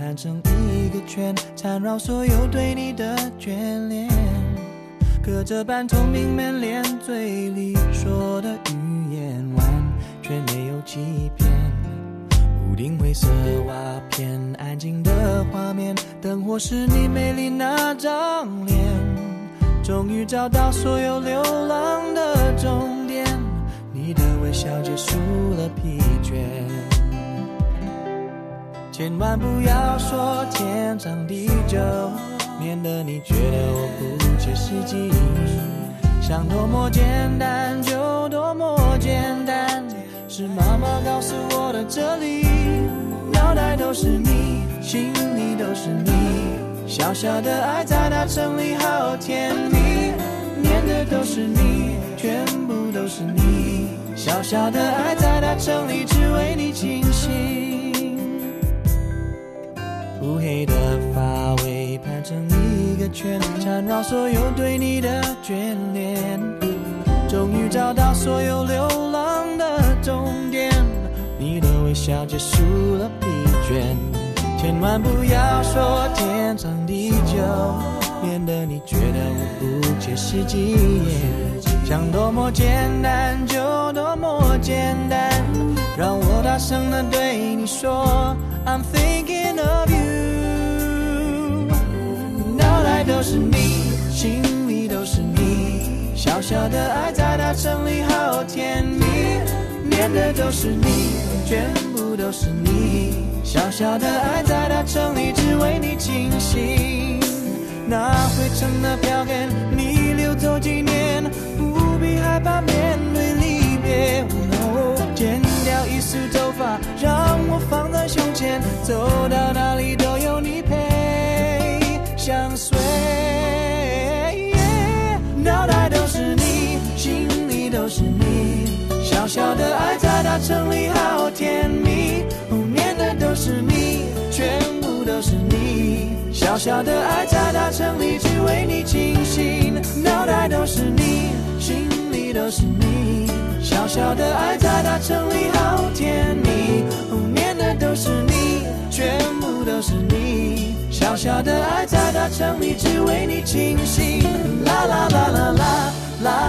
盘成一个圈，缠绕所有对你的眷恋。隔着半透明门帘，嘴里说的语言完全没有欺骗。屋顶灰色瓦片，安静的画面，灯火是你美丽那张脸。终于找到所有流浪的终点，你的微笑结束了疲倦。千万不要说天长地久，免得你觉得我不切实际。想多么简单就多么简单，是妈妈告诉我的哲理，脑袋都是你，心里都是你。小小的爱在大城里好甜蜜，念的都是你，全部都是你。小小的爱在大城里只为你倾圈，缠绕所有对你的眷恋。终于找到所有流浪的终点，你的微笑结束了疲倦。千万不要说天长地久，免得你觉得我不切实际。想多么简单就多么简单，让我大声的对你说，I'm thinking of you。脑袋都是你，心里都是你，小小的爱在大城里好甜蜜，念的都是你，全部都是你。小小的爱在大城里只为你倾心，那灰尘的票根你留作纪念，不必害怕面对离你小小的爱在大城里好甜蜜。念的都是你全部都是你。小小的爱在大城里只为你倾心脑袋都是你心里都是你。小小的爱在大城里好甜蜜。念的都是你全部都是你。小小的爱在大城里只为你倾心啦啦啦啦啦啦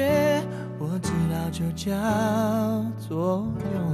我知道就叫做永远。